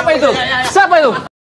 Siapa itu? Siapa itu?